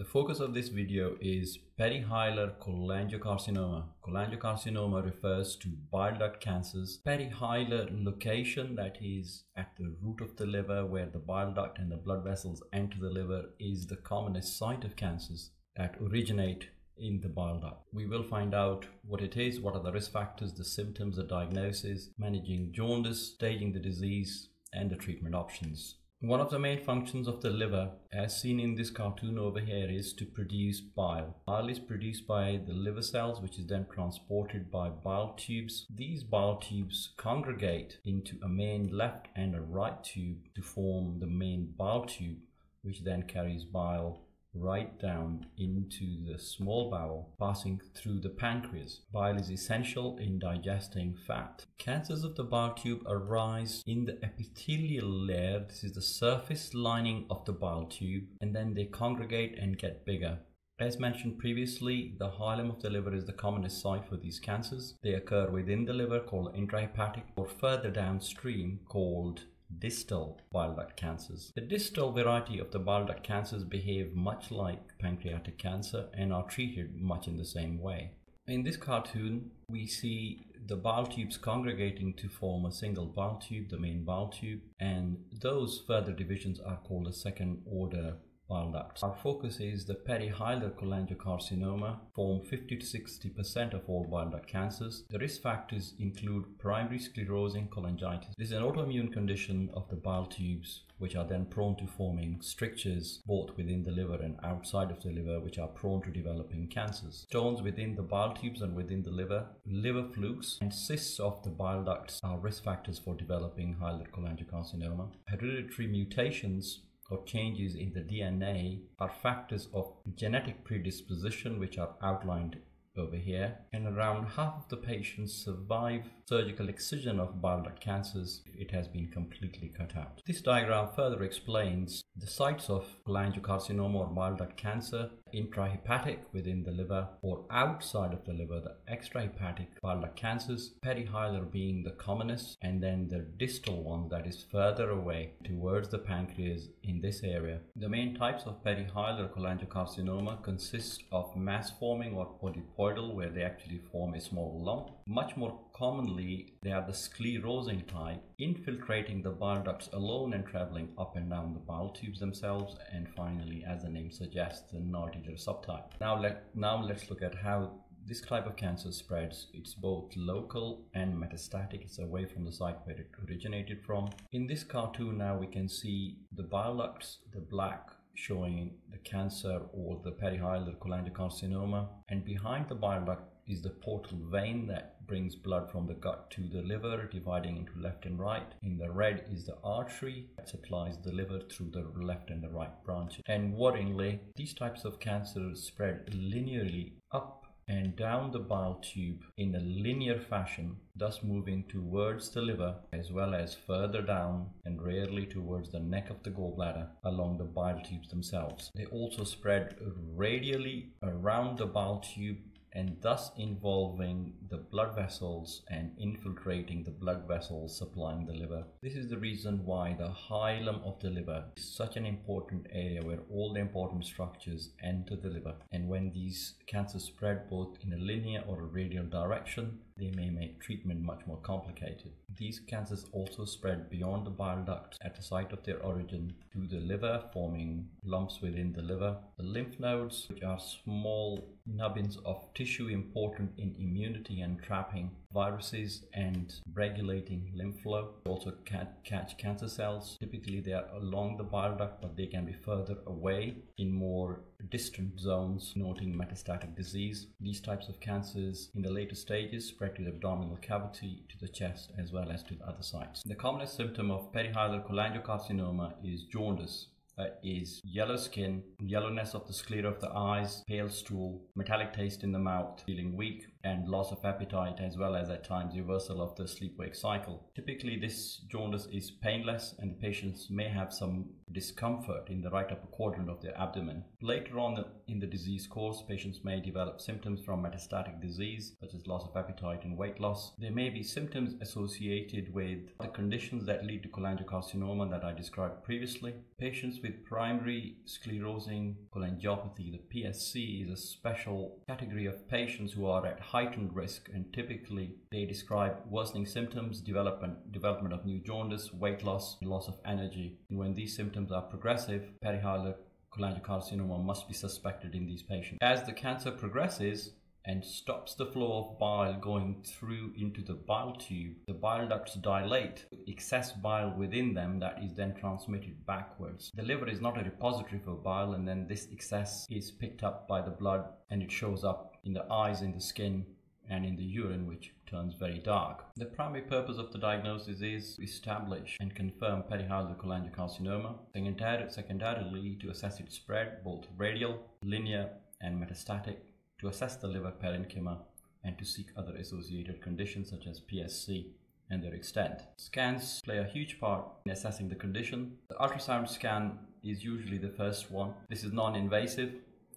The focus of this video is perihilar cholangiocarcinoma. Cholangiocarcinoma refers to bile duct cancers. Perihilar location that is at the root of the liver where the bile duct and the blood vessels enter the liver is the commonest site of cancers that originate in the bile duct. We will find out what it is, what are the risk factors, the symptoms, the diagnosis, managing jaundice, staging the disease, and the treatment options. One of the main functions of the liver, as seen in this cartoon over here, is to produce bile. Bile is produced by the liver cells, which is then transported by bile tubes. These bile tubes congregate into a main left and a right tube to form the main bile tube, which then carries bile right down into the small bowel, passing through the pancreas. Bile is essential in digesting fat. Cancers of the bile tube arise in the epithelial layer, this is the surface lining of the bile tube, and then they congregate and get bigger. As mentioned previously, the hilum of the liver is the commonest site for these cancers. They occur within the liver called intrahepatic or further downstream called distal bile duct cancers. The distal variety of the bile duct cancers behave much like pancreatic cancer and are treated much in the same way. In this cartoon, we see the bile tubes congregating to form a single bile tube, the main bile tube, and those further divisions are called a second order bile ducts. Our focus is the perihilar cholangiocarcinoma, form 50 to 60% of all bile duct cancers. The risk factors include primary sclerosing cholangitis. This is an autoimmune condition of the bile tubes which are then prone to forming strictures both within the liver and outside of the liver which are prone to developing cancers. Stones within the bile tubes and within the liver, liver flukes and cysts of the bile ducts are risk factors for developing hilar cholangiocarcinoma. Hereditary mutations or changes in the DNA are factors of genetic predisposition which are outlined over here. And around half of the patients survive surgical excision of bile duct cancers it has been completely cut out. This diagram further explains the sites of cholangiocarcinoma or bile duct cancer intrahepatic within the liver or outside of the liver the extrahepatic bile duct cancers perihilar being the commonest and then the distal one that is further away towards the pancreas in this area. The main types of perihilar cholangiocarcinoma consist of mass forming or polypoidal where they actually form a small lump. Much more commonly they are the sclerosing type infiltrating the bile ducts alone and traveling up and down the bile tubes themselves and finally as the name suggests the nodular subtype. Now let now let's look at how this type of cancer spreads. It's both local and metastatic. It's away from the site where it originated from. In this cartoon now we can see the bile ducts, the black showing the cancer or the perihilar cholangiocarcinoma and behind the bile duct is the portal vein that brings blood from the gut to the liver dividing into left and right in the red is the artery that supplies the liver through the left and the right branches and worryingly these types of cancers spread linearly up and down the bile tube in a linear fashion, thus moving towards the liver as well as further down and rarely towards the neck of the gallbladder along the bile tubes themselves. They also spread radially around the bile tube and thus involving the blood vessels and infiltrating the blood vessels supplying the liver. This is the reason why the hilum of the liver is such an important area where all the important structures enter the liver. And when these cancers spread both in a linear or a radial direction, they may make treatment much more complicated. These cancers also spread beyond the bile duct at the site of their origin to the liver, forming lumps within the liver. The lymph nodes, which are small nubbins of tissue important in immunity and trapping viruses and regulating lymph flow. Also catch cancer cells. Typically they are along the bile duct but they can be further away in more distant zones noting metastatic disease. These types of cancers in the later stages spread to the abdominal cavity, to the chest as well as to the other sites. The commonest symptom of perihilar cholangiocarcinoma is jaundice uh, is yellow skin, yellowness of the sclera of the eyes, pale stool, metallic taste in the mouth, feeling weak, and loss of appetite as well as at times reversal of the sleep-wake cycle. Typically this jaundice is painless and the patients may have some discomfort in the right upper quadrant of their abdomen. Later on in the disease course, patients may develop symptoms from metastatic disease such as loss of appetite and weight loss. There may be symptoms associated with the conditions that lead to cholangiocarcinoma that I described previously. Patients with with primary sclerosing cholangiopathy, the PSC is a special category of patients who are at heightened risk and typically they describe worsening symptoms, development, development of new jaundice, weight loss, loss of energy. And when these symptoms are progressive, perihilar cholangiocarcinoma must be suspected in these patients. As the cancer progresses, and stops the flow of bile going through into the bile tube. The bile ducts dilate, excess bile within them that is then transmitted backwards. The liver is not a repository for bile, and then this excess is picked up by the blood and it shows up in the eyes, in the skin, and in the urine, which turns very dark. The primary purpose of the diagnosis is to establish and confirm perihilar cholangiocarcinoma, secondarily to assess its spread, both radial, linear, and metastatic to assess the liver parenchyma and to seek other associated conditions such as PSC and their extent. Scans play a huge part in assessing the condition. The ultrasound scan is usually the first one. This is non-invasive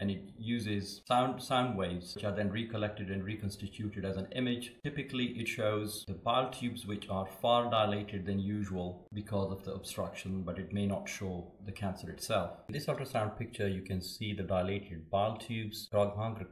and it uses sound sound waves which are then recollected and reconstituted as an image. Typically it shows the bile tubes which are far dilated than usual because of the obstruction but it may not show the cancer itself. In this ultrasound picture you can see the dilated bile tubes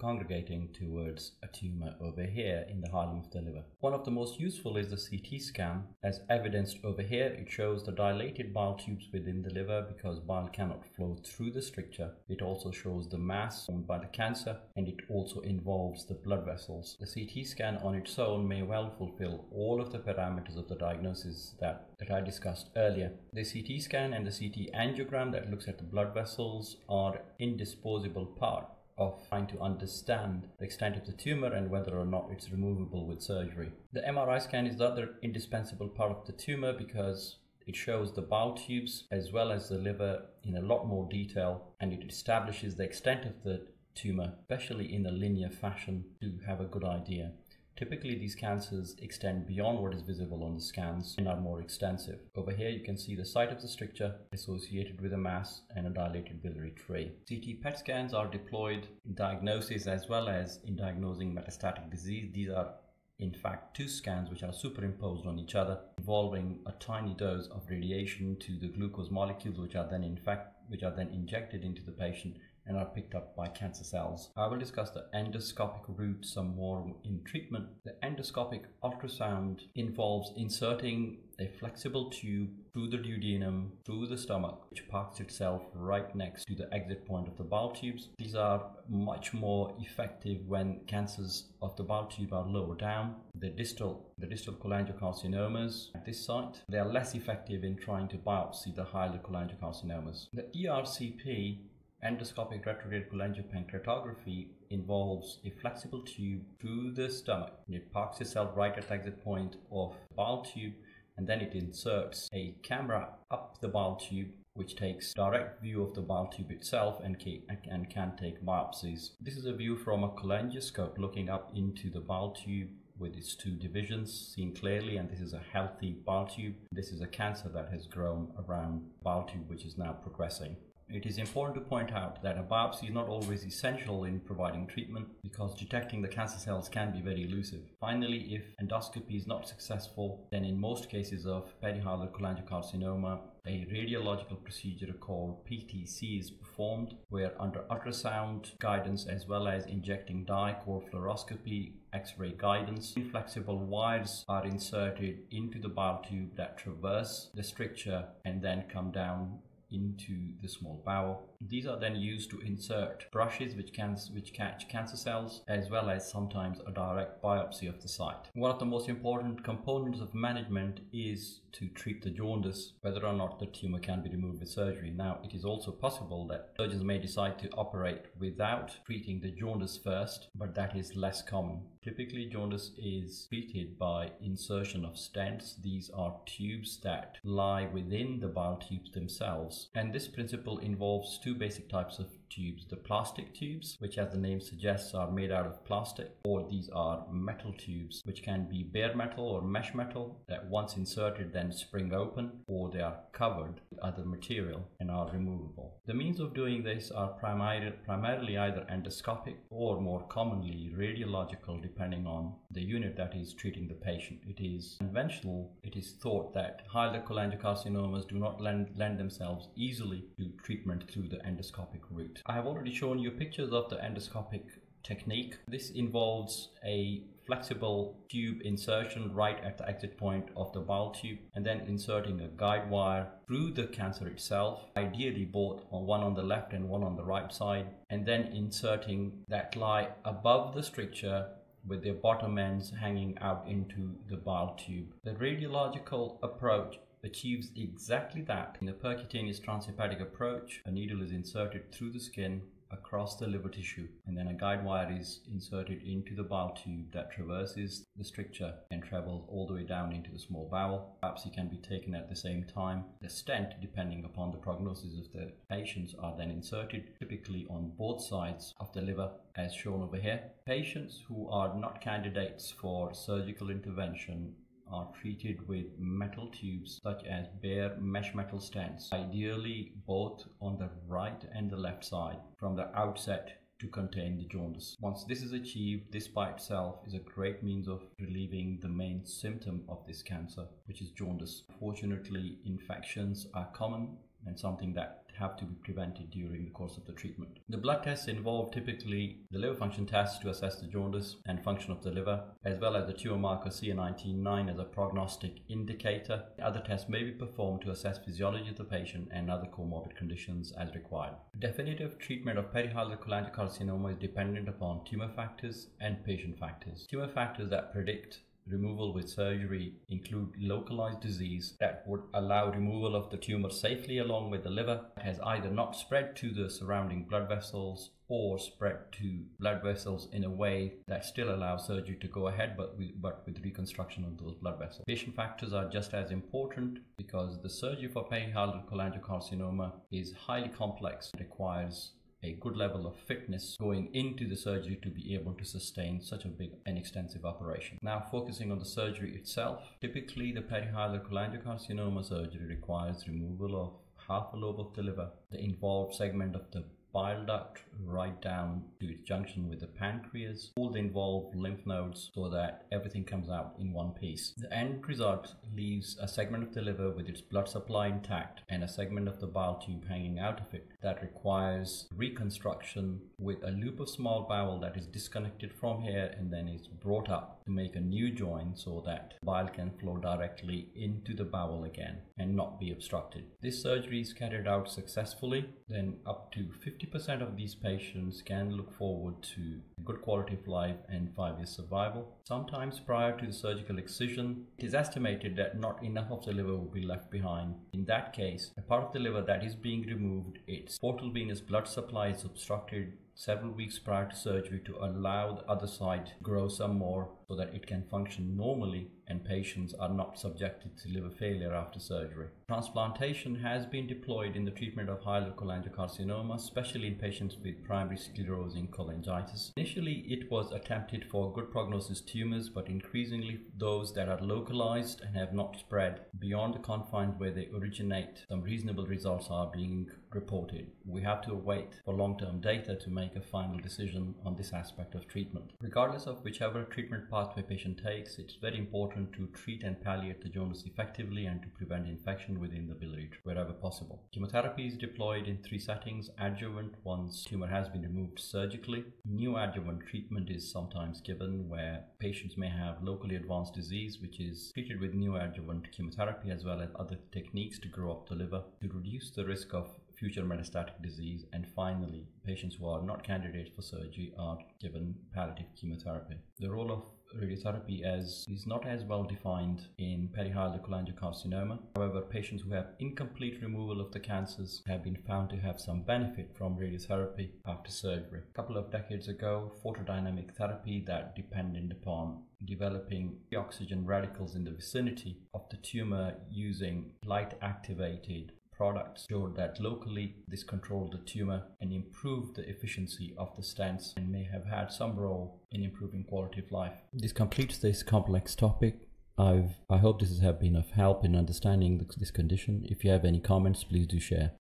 congregating towards a tumor over here in the hilum of the liver. One of the most useful is the CT scan. As evidenced over here it shows the dilated bile tubes within the liver because bile cannot flow through the stricture. It also shows the mass formed by the cancer and it also involves the blood vessels. The CT scan on its own may well fulfill all of the parameters of the diagnosis that, that I discussed earlier. The CT scan and the CT angiogram that looks at the blood vessels are indisposable part of trying to understand the extent of the tumor and whether or not it's removable with surgery. The MRI scan is the other indispensable part of the tumor because it shows the bile tubes as well as the liver in a lot more detail and it establishes the extent of the tumor, especially in a linear fashion to have a good idea. Typically, these cancers extend beyond what is visible on the scans and are more extensive. Over here, you can see the site of the stricture associated with a mass and a dilated biliary tree. CT PET scans are deployed in diagnosis as well as in diagnosing metastatic disease. These are in fact two scans which are superimposed on each other involving a tiny dose of radiation to the glucose molecules which are then in fact which are then injected into the patient and are picked up by cancer cells. I will discuss the endoscopic route some more in treatment. The endoscopic ultrasound involves inserting a flexible tube through the duodenum, through the stomach, which parks itself right next to the exit point of the bile tubes. These are much more effective when cancers of the bile tube are lower down. The distal, the distal cholangiocarcinomas at this site, they are less effective in trying to biopsy the hilar cholangiocarcinomas. The ERCP Endoscopic retrograde cholangiopancreatography involves a flexible tube through the stomach. It parks itself right at the exit point of the bile tube and then it inserts a camera up the bile tube which takes direct view of the bile tube itself and can, and can take biopsies. This is a view from a cholangioscope looking up into the bile tube with its two divisions seen clearly and this is a healthy bile tube. This is a cancer that has grown around bile tube which is now progressing. It is important to point out that a biopsy is not always essential in providing treatment because detecting the cancer cells can be very elusive. Finally, if endoscopy is not successful, then in most cases of perihilar cholangiocarcinoma, a radiological procedure called PTC is performed where under ultrasound guidance as well as injecting dye core fluoroscopy X-ray guidance. Inflexible wires are inserted into the bile tube that traverse the stricture and then come down into the small bowel. These are then used to insert brushes which, can, which catch cancer cells as well as sometimes a direct biopsy of the site. One of the most important components of management is to treat the jaundice, whether or not the tumor can be removed with surgery. Now, it is also possible that surgeons may decide to operate without treating the jaundice first, but that is less common. Typically, jaundice is treated by insertion of stents. These are tubes that lie within the bile tubes themselves. And this principle involves two basic types of tubes. The plastic tubes, which as the name suggests are made out of plastic, or these are metal tubes, which can be bare metal or mesh metal that once inserted then spring open, or they are covered with other material and are removable. The means of doing this are primarily either endoscopic or more commonly radiological depending on the unit that is treating the patient. It is conventional, it is thought that hilar cholangiocarcinomas do not lend, lend themselves easily to treatment through the endoscopic route. I have already shown you pictures of the endoscopic technique. This involves a flexible tube insertion right at the exit point of the bile tube and then inserting a guide wire through the cancer itself, ideally both on one on the left and one on the right side, and then inserting that lie above the stricture with their bottom ends hanging out into the bowel tube. The radiological approach achieves exactly that. In the percutaneous transhepatic approach, a needle is inserted through the skin across the liver tissue and then a guide wire is inserted into the bile tube that traverses the stricture and travels all the way down into the small bowel. Biopsy can be taken at the same time. The stent, depending upon the prognosis of the patients, are then inserted typically on both sides of the liver as shown over here. Patients who are not candidates for surgical intervention are treated with metal tubes such as bare mesh metal stents, ideally both on the right and the left side from the outset to contain the jaundice. Once this is achieved, this by itself is a great means of relieving the main symptom of this cancer, which is jaundice. Fortunately, infections are common and something that have to be prevented during the course of the treatment. The blood tests involve typically the liver function test to assess the jaundice and function of the liver, as well as the tumor marker CA19-9 as a prognostic indicator. Other tests may be performed to assess physiology of the patient and other comorbid conditions as required. Definitive treatment of perihilar cholangiocarcinoma is dependent upon tumor factors and patient factors. Tumor factors that predict removal with surgery include localized disease that would allow removal of the tumor safely along with the liver has either not spread to the surrounding blood vessels or spread to blood vessels in a way that still allows surgery to go ahead but with, but with reconstruction of those blood vessels. Patient factors are just as important because the surgery for perihilar cholangiocarcinoma is highly complex, and requires a good level of fitness going into the surgery to be able to sustain such a big and extensive operation. Now focusing on the surgery itself, typically the perihilar cholangiocarcinoma surgery requires removal of half a lobe of the liver, the involved segment of the bile duct right down to its junction with the pancreas, all the involved lymph nodes so that everything comes out in one piece. The end result leaves a segment of the liver with its blood supply intact and a segment of the bile tube hanging out of it that requires reconstruction with a loop of small bowel that is disconnected from here and then is brought up to make a new joint so that bile can flow directly into the bowel again and not be obstructed. This surgery is carried out successfully, then up to 50% of these patients can look forward to good quality of life and five years survival. Sometimes prior to the surgical excision, it is estimated that not enough of the liver will be left behind. In that case, a part of the liver that is being removed, its portal venous blood supply is obstructed several weeks prior to surgery to allow the other side grow some more so that it can function normally and patients are not subjected to liver failure after surgery. Transplantation has been deployed in the treatment of hilar cholangiocarcinoma, especially in patients with primary sclerosing cholangitis. Initially, it was attempted for good prognosis tumors, but increasingly those that are localized and have not spread beyond the confines where they originate, some reasonable results are being reported. We have to wait for long-term data to make a final decision on this aspect of treatment. Regardless of whichever treatment pathway patient takes, it's very important to treat and palliate the jaundice effectively and to prevent infection within the biliary wherever possible. Chemotherapy is deployed in three settings. Adjuvant once tumor has been removed surgically. Neoadjuvant treatment is sometimes given where patients may have locally advanced disease which is treated with neoadjuvant chemotherapy as well as other techniques to grow up the liver to reduce the risk of future metastatic disease, and finally, patients who are not candidates for surgery are given palliative chemotherapy. The role of radiotherapy as is not as well defined in perihilar cholangiocarcinoma. However, patients who have incomplete removal of the cancers have been found to have some benefit from radiotherapy after surgery. A couple of decades ago, photodynamic therapy that depended upon developing oxygen radicals in the vicinity of the tumor using light activated products showed that locally this controlled the tumor and improved the efficiency of the stents and may have had some role in improving quality of life. This completes this complex topic. I've, I hope this has been of help in understanding this condition. If you have any comments, please do share.